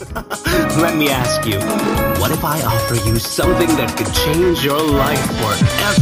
Let me ask you, what if I offer you something that could change your life forever?